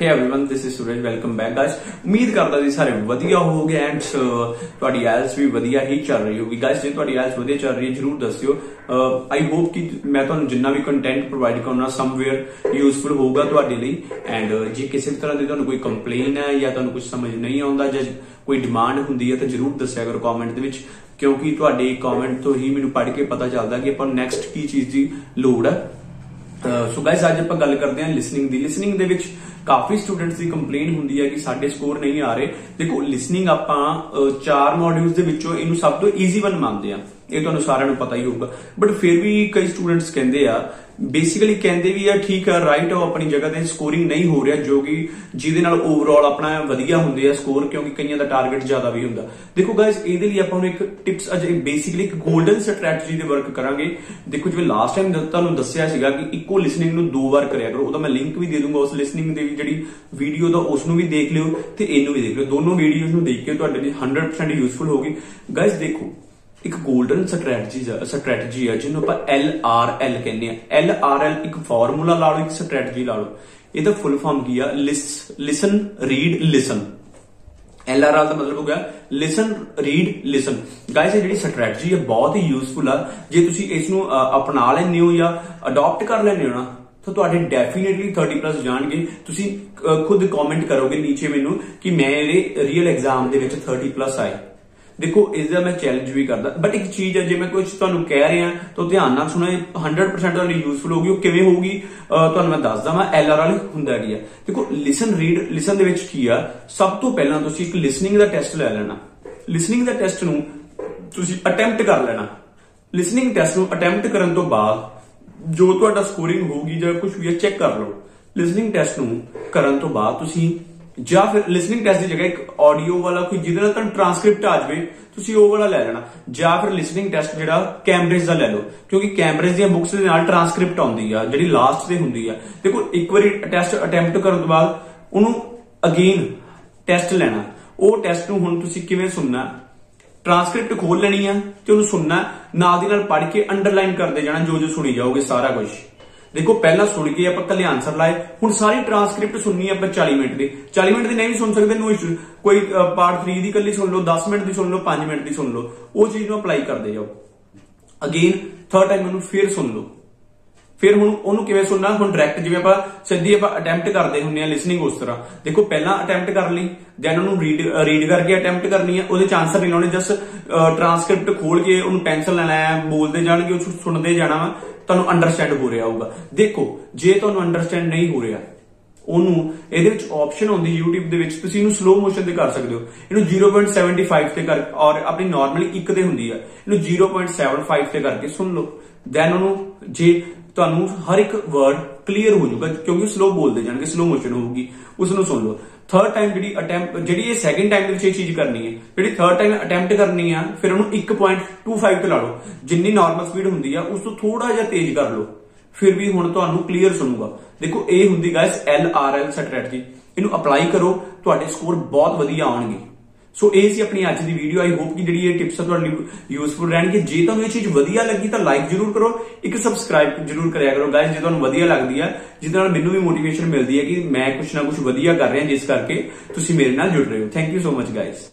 hey everyone this is Suraj welcome back guys ਉਮੀਦ ਕਰਦਾ ਜੀ ਸਾਰੇ ਵਧੀਆ ਹੋਵੋਗੇ ਐਂਡ ਤੁਹਾਡੀ ਆਇਲਸ ਵੀ ਵਧੀਆ ਹੀ ਚੱਲ ਰਹੀ ਹੋਗੀ ਗਾਇਸ ਜੇ ਤੁਹਾਡੀ ਆਇਲਸ ਵਧੀਆ ਚੱਲ ਰਹੀ ਹੈ ਜਰੂਰ ਦੱਸਿਓ ਆਈ ਹੋਪ ਕਿ ਮੈਂ ਤੁਹਾਨੂੰ ਜਿੰਨਾ ਵੀ ਕੰਟੈਂਟ ਪ੍ਰੋਵਾਈਡ ਕਰਨਾ ਸਮਵੇਅਰ ਯੂਸਫੁਲ ਹੋਊਗਾ ਤੁਹਾਡੇ ਲਈ ਐਂਡ ਜੇ ਕਿਸੇ ਵੀ ਤਰ੍ਹਾਂ ਦੀ ਤੁਹਾਨੂੰ ਕੋਈ ਕੰਪਲੇਨ ਹੈ ਜਾਂ ਤੁਹਾਨੂੰ ਕੁਝ ਸਮਝ ਨਹੀਂ ਆਉਂਦਾ ਜਾਂ ਕੋਈ ਡਿਮਾਂਡ ਹੁੰਦੀ ਹੈ ਤਾਂ ਜਰੂਰ ਦੱਸਿਆ ਕਰੋ ਕਮੈਂਟ ਦੇ ਵਿੱਚ ਕਿਉਂਕਿ ਤੁਹਾਡੇ ਕਮੈਂਟ ਤੋਂ ਹੀ ਮੈਨੂੰ ਪੜ੍ਹ ਕੇ ਪਤਾ ਚੱਲਦਾ ਕਿ ਆਪਾਂ ਨੈਕਸਟ ਕੀ ਚੀਜ਼ ਦੀ ਲੋੜ ਹੈ ਸੋ ਗਾਇਸ ਅੱਜ ਆਪਾਂ ਗੱਲ ਕਰਦੇ ਹਾਂ ਲਿਸਨਿੰਗ ਦੀ। ਲਿਸਨਿੰਗ ਦੇ ਵਿੱਚ ਕਾਫੀ ਸਟੂਡੈਂਟਸ ਦੀ ਕੰਪਲੇਨ ਹੁੰਦੀ ਹੈ ਕਿ ਸਾਡੇ ਸਕੋਰ ਨਹੀਂ ਆ ਰਹੇ। ਦੇਖੋ ਲਿਸਨਿੰਗ ਆਪਾਂ ਚਾਰ ਮੋਡਿਊਲਸ ਦੇ ਵਿੱਚੋਂ ਇਹਨੂੰ ਸਭ ਤੋਂ ਈਜ਼ੀ ਵਨ ਮੰਨਦੇ ਆ ਇਹ ਤੁਹਾਨੂੰ ਸਾਰਿਆਂ ਨੂੰ ਪਤਾ ਹੀ ਹੋਊਗਾ। ਬਟ ਫਿਰ ਵੀ ਕਈ ਸਟੂਡੈਂਟਸ ਕਹਿੰਦੇ ਆ ਬੇਸਿਕਲੀ ਕਹਿੰਦੇ ਵੀ ਆ, ਠੀਕ ਆ ਰਾਈਟ ਆ ਆਪਣੀ ਜਗ੍ਹਾ ਤੇ ਸਕੋਰਿੰਗ ਨਹੀਂ ਹੋ ਰਿਹਾ, ਜੋ ਕਿ ਜਿਹਦੇ ਨਾਲ ਓਵਰਆਲ ਆਪਣਾ ਵਧੀਆ ਹੁੰਦੇ ਆ ਸਕੋਰ ਕਿਉਂਕਿ ਕਈਆਂ ਦਾ ਟਾਰਗੇਟ ਜ਼ਿਆਦਾ ਵੀ ਹੁੰਦਾ। ਦੇਖੋ ਗਾਇਸ ਇਹਦੇ ਲਈ ਆਪਾਂ ਨੂੰ ਇੱਕ ਟਿਪਸ ਅਜੇ ਬੇਸਿਕਲੀ ਇੱਕ 골ਡਨ ਸਟ੍ਰੈਟਜੀ ਦੇ ਵਰਕ ਕਰਾਂਗੇ। ਦੇਖੋ, ਜਿਵੇਂ ਲਾਸਟ ਟਾਈਮ ਤੁਹਾਨੂੰ ਦੱਸਿਆ ਸੀਗਾ ਕਿ ਇੱਕੋ ਲਿਸਨਿੰਗ ਨੂੰ ਦੋ ਵਾਰ ਕਰਿਆ ਕਰੋ। ਉਹਦਾ ਮੈਂ ਲਿੰਕ ਵੀ ਦੇ ਦੂੰਗਾ, ਉਸ ਲਿਸਨਿੰਗ ਦੇ ਜਿਹੜੀ ਵੀਡੀਓ ਦਾ ਉਸ ਨੂੰ ਵੀ ਦੇਖ ਲਿਓ ਤੇ ਇਹਨੂੰ ਵੀ ਦੇਖ ਲਿਓ। ਦੋਨੋਂ ਵੀਡੀਓਜ਼ ਨੂੰ ਦੇਖ ਕੇ ਤੁਹਾਡੇ ਲਈ 100% ਯੂਸਫੁਲ ਹੋਗੀ ਗਾਇਸ ਦੇਖੋ ਇੱਕ 골ਡਨ ਸਟ੍ਰੈਟਜੀ ਸਟ੍ਰੈਟਜੀ ਹੈ ਜਿਹਨੂੰ ਆਪਾਂ ਐਲ ਆਰ ਐਲ ਕਹਿੰਦੇ ਆ। ਐਲ ਆਰ ਐਲ ਇੱਕ ਫਾਰਮੂਲਾ ਲਾ ਲਓ, ਇੱਕ ਸਟ੍ਰੈਟਜੀ ਲਾ ਲਓ। ਇਹਦਾ ਫੁੱਲ ਫਾਰਮ ਕੀ ਆ? Listen read listen L R L ਦਾ ਮਤਲਬ ਹੋ ਗਿਆ ਲਿਸਨ ਰੀਡ ਲਿਸਨ ਗਾਇਸ ਇਹ ਜਿਹੜੀ ਸਟ੍ਰੈਟਜੀ ਹੈ ਬਹੁਤ ਹੀ ਯੂਸਫੁਲ ਆ। ਜੇ ਤੁਸੀਂ ਇਸ ਨੂੰ ਅਪਣਾ ਲੈਂਦੇ ਹੋ ਜਾਂ ਅਡਾਪਟ ਕਰ ਲੈਂਦੇ ਹੋ ਨਾ, ਤਾਂ ਤੁਹਾਡੇ ਡੈਫੀਨਿਟਲੀ 30 ਪਲੱਸ ਜਾਣਗੇ। ਤੁਸੀਂ ਖੁਦ ਕਮੈਂਟ ਕਰੋਗੇ ਨੀਚੇ ਮੈਨੂੰ ਕਿ ਮੇਰੇ ਰੀਅਲ ਐਗਜ਼ਾਮ ਦੇ ਵਿੱਚ 30 ਪਲੱਸ ਆਏ। ਦੇਖੋ ਇਸ ਦਾ ਮੈਂ ਚੈਲੰਜ ਵੀ ਕਰਦਾ। ਬਟ ਇੱਕ ਚੀਜ਼ ਹੈ ਜੇ ਮੈਂ ਕੁਝ ਤੁਹਾਨੂੰ ਕਹਿ ਰਿਹਾ, ਤਾਂ ਧਿਆਨ ਨਾਲ ਸੁਣੋ 100% ਤੁਹਾਡੀ ਯੂਸਫੁਲ ਹੋਊਗੀ। ਉਹ ਕਿਵੇਂ ਹੋਊਗੀ? ਤੁਹਾਨੂੰ ਮੈਂ ਦੱਸਦਾ ਮੈਂ ਐਲ ਹੁੰਦਾ ਕੀ ਆ। ਦੇਖੋ ਲਿਸਨ ਰੀਡ ਲਿਸਨ ਦੇ ਵਿੱਚ ਕੀ ਆ? ਸਭ ਤੋਂ ਪਹਿਲਾਂ ਤੁਸੀਂ ਇੱਕ ਲਿਸਨਿੰਗ ਦਾ ਟੈਸਟ ਲੈ ਲੈਣਾ। ਲਿਸਨਿੰਗ ਦਾ ਟੈਸਟ ਨੂੰ ਤੁਸੀਂ ਅਟੈਂਪਟ ਕਰ ਲੈਣਾ। ਲਿਸਨਿੰਗ ਟੈਸਟ ਨੂੰ ਅਟੈਂਪਟ ਕਰਨ ਤੋਂ ਬਾਅਦ, ਜੋ ਤੁਹਾਡਾ ਸਕੋਰਿੰਗ ਹੋਊਗੀ ਜਾਂ ਕੁਝ ਵੀ ਚੈੱਕ ਕਰ ਲਓ। ਲਿਸਨਿੰਗ ਟੈਸਟ ਨੂੰ ਕਰਨ ਤੋਂ ਬਾਅਦ ਤੁਸੀਂ ਜਾਂ ਫਿਰ ਲਿਸਨਿੰਗ ਟੈਸਟ ਦੀ ਜਗ੍ਹਾ ਇੱਕ ਆਡੀਓ ਵਾਲਾ ਕੋਈ ਜਿਹਦੇ ਨਾਲ ਤੁਹਾਨੂੰ ਟਰਾਂਸਕ੍ਰਿਪਟ ਆ ਜਾਵੇ, ਤੁਸੀਂ ਉਹ ਵਾਲਾ ਲੈ ਲੈਣਾ। ਜਾਂ ਫਿਰ ਲਿਸਨਿੰਗ ਟੈਸਟ ਜਿਹੜਾ ਕੈਂਬਰਿਜ ਦਾ ਲੈ ਲਓ। ਕਿਉਂਕਿ ਕੈਂਬਰਿਜ ਦੀਆਂ ਬੁੱਕਸ ਦੇ ਨਾਲ ਟਰਾਂਸਕ੍ਰਿਪਟ ਆਉਂਦੀ ਆ, ਜਿਹੜੀ ਲਾਸਟ ਤੇ ਹੁੰਦੀ ਆ। ਦੇਖੋ, ਇੱਕ ਵਾਰੀ ਟੈਸਟ ਅਟੈਂਪਟ ਕਰਨ ਤੋਂ ਬਾਅਦ ਉਹਨੂੰ ਅਗੇਨ ਟੈਸਟ ਲੈਣਾ। ਉਹ ਟੈਸਟ ਨੂੰ ਹੁਣ ਤੁਸੀਂ ਕਿਵੇਂ ਸੁਣਨਾ? ਟਰਾਂਸਕ੍ਰਿਪਟ ਖੋਲ ਲੈਣੀ ਆ ਤੇ ਉਹਨੂੰ ਸੁਣਨਾ। ਨਾਲ ਦੀ ਨਾਲ ਪੜ੍ਹ ਕੇ ਅੰਡਰਲਾਈਨ ਕਰਦੇ ਜਾਣਾ, ਜੋ ਜੋ ਸੁਣੀ ਜਾਓਗੇ, ਸਾਰਾ ਕੁਝ ਦੇਖੋ, ਪਹਿਲਾਂ ਸੁਣ ਕੇ ਆਪਾਂ ਕੱਲੇ ਆਨਸਰ ਲਾਏ, ਹੁਣ ਸਾਰੀ ਟਰਾਂਸਕ੍ਰਿਪਟ ਸੁਣਨੀ ਆਪਾਂ 40 ਮਿੰਟ ਦੀ। 40 ਮਿੰਟ ਦੀ ਨਹੀਂ ਸੁਣ ਸਕਦੇ ਨੋ ਇਸ਼ੂ ਕੋਈ ਪਾਰਟ 3 ਦੀ ਕੱਲੀ ਸੁਣ ਲਓ 10 ਮਿੰਟ ਦੀ ਸੁਣ ਲਓ 5 ਮਿੰਟ ਦੀ ਸੁਣ ਲਓ। ਉਹ ਚੀਜ਼ ਨੂੰ ਅਪਲਾਈ ਕਰਦੇ ਜਾਓ। ਅਗੇਨ ਥਰਡ ਟਾਈਮ ਉਹਨੂੰ ਫੇਰ ਸੁਣ ਲਓ। ਫਿਰ ਹੁਣ ਉਹਨੂੰ ਕਿਵੇਂ ਸੁਣਨਾ? ਹੁਣ ਡਾਇਰੈਕਟ ਜਿਵੇਂ ਆਪਾਂ ਸਿੱਧੀ ਆਪਾਂ ਅਟੈਂਪਟ ਕਰਦੇ ਹੁੰਨੇ ਆ ਲਿਸਨਿੰਗ ਉਸ ਤਰ੍ਹਾਂ। ਦੇਖੋ, ਪਹਿਲਾਂ ਅਟੈਂਪਟ ਕਰ ਲਈ ਦੈਨ ਉਹਨੂੰ ਰੀਡ ਰੀਡ ਕਰਕੇ ਅਟੈਂਪਟ ਕਰਨੀ ਹੈ ਉਹਦੇ ਚ ਆਨਸਰ ਨਹੀਂ ਲਾਉਣੇ ਜਸਟ ਟਰਾਂਸਕ੍ਰਿਪਟ ਖੋਲ ਕੇ ਉਹਨੂੰ ਪੈਨਸਲ ਲੈਣਾ ਹੈ ਬੋਲਦੇ ਜਾਣਗੇ, ਉਹ ਸੁਣਦੇ ਜਾਣਾ ਵਾ। ਤੁਹਾਨੂੰ ਅੰਡਰਸਟੈਂਡ ਹੋ ਰਿਹਾ ਹੋਊਗਾ। ਦੇਖੋ, ਜੇ ਤੁਹਾਨੂੰ ਅੰਡਰਸਟੈਂਡ ਨਹੀਂ ਹੋ ਰਿਹਾ, ਉਹਨੂੰ ਇਹਦੇ ਵਿੱਚ ਆਪਸ਼ਨ ਹੁੰਦੀ YouTube ਦੇ ਵਿੱਚ, ਤੁਸੀਂ ਇਹਨੂੰ ਸਲੋ ਮੋਸ਼ਨ ਤੇ ਕਰ ਸਕਦੇ ਹੋ। ਇਹਨੂੰ 0.75 ਤੇ ਕਰ, ਔਰ ਆਪਣੀ ਨਾਰਮਲੀ 1 ਤੇ ਹੁੰਦੀ ਹੈ ਇਹਨੂੰ 0.75 ਤੇ ਕਰਕੇ ਸੁਣ ਲਓ। ਦੈਨ ਉਹਨੂੰ ਜੇ ਤੁਹਾਨੂੰ ਹਰ ਇੱਕ ਵਰਡ ਕਲੀਅਰ ਹੋ ਜਾਊਗਾ, ਕਿਉਂਕਿ ਸਲੋ ਬੋਲਦੇ ਜਾਣਗੇ ਸਲੋ ਮੋਸ਼ਨ ਹੋਊਗੀ ਉਸ ਨੂੰ ਸੁਣ ਲਓ। ਥਰਡ ਟਾਈਮ ਜਿਹੜੀ ਅਟੈਂਪਟ ਜਿਹੜੀ ਇਹ ਸੈਕਿੰਡ ਟਾਈਮ ਦੇ ਵਿੱਚ ਇਹ ਚੀਜ਼ ਕਰਨੀ ਹੈ, ਜਿਹੜੀ ਥਰਡ ਟਾਈਮ ਅਟੈਂਪਟ ਕਰਨੀ ਆ, ਫਿਰ ਉਹਨੂੰ 1.25 ਤੇ ਲਾ ਲਓ। ਜਿੰਨੀ ਨਾਰਮਲ ਸਪੀਡ ਹੁੰਦੀ ਆ ਉਸ ਤੋਂ ਥੋੜਾ ਜਿਹਾ ਤੇਜ਼ ਕਰ ਲਓ। ਫਿਰ ਵੀ ਹੁਣ ਤੁਹਾਨੂੰ ਕਲੀਅਰ ਸੁਣੂਗਾ। ਦੇਖੋ, ਇਹ ਹੁੰਦੀ guys L R L strategy ਇਹਨੂੰ ਅਪਲਾਈ ਕਰੋ, ਤੁਹਾਡੇ ਸਕੋਰ ਬਹੁਤ ਵਧੀਆ ਆਉਣਗੇ। ਸੋ ਇਹ ਸੀ ਆਪਣੀ ਅੱਜ ਦੀ ਵੀਡੀਓ ਆਈ ਹੋਪ ਕਿ ਜਿਹੜੀ ਇਹ ਟਿਪਸ ਤੁਹਾਡੇ ਲਈ ਯੂਸਫੁਲ ਰਹਿਣਗੇ ਜੇ ਤੁਹਾਨੂੰ ਇਹ ਚੀਜ਼ ਵਧੀਆ ਲੱਗੀ ਤਾਂ ਲਾਈਕ ਜਰੂਰ ਕਰੋ। ਇੱਕ ਸਬਸਕ੍ਰਾਈਬ ਜਰੂਰ ਕਰਿਆ ਕਰੋ। ਗਾਇਜ਼ ਜੇ ਤੁਹਾਨੂੰ ਵਧੀਆ ਲੱਗਦੀ ਆ, ਜਿਹਦੇ ਨਾਲ ਮੈਨੂੰ ਵੀ ਮੋਟੀਵੇਸ਼ਨ ਮਿਲਦੀ ਹੈ ਕਿ ਮੈਂ ਕੁਝ ਨਾ ਕੁਝ ਵਧੀਆ ਕਰ ਰਿਹਾ ਜਿਸ ਕਰਕੇ ਤੁਸੀਂ ਮੇਰੇ ਨਾਲ ਜੁੜ ਰਹੇ ਹੋ। Thank you so much guys